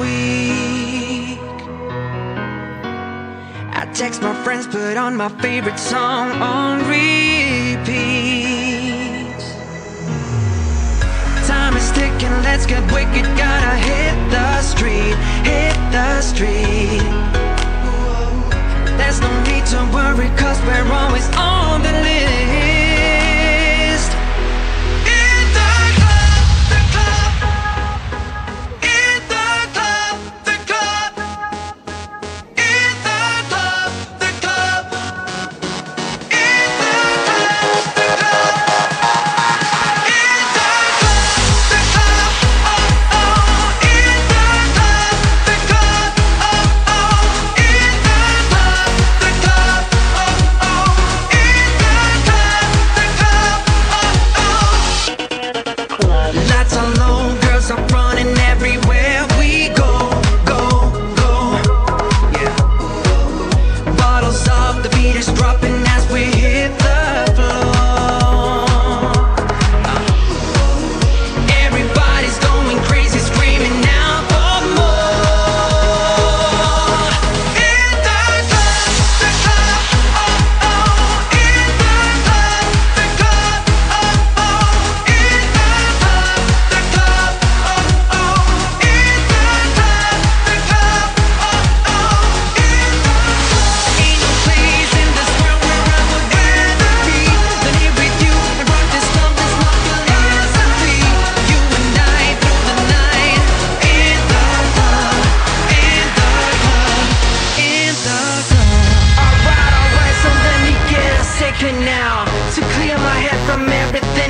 week. I text my friends, put on my favorite song on repeat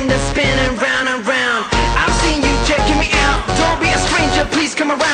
agenda spinning round and round. I've seen you checking me out. Don't be a stranger, please come around.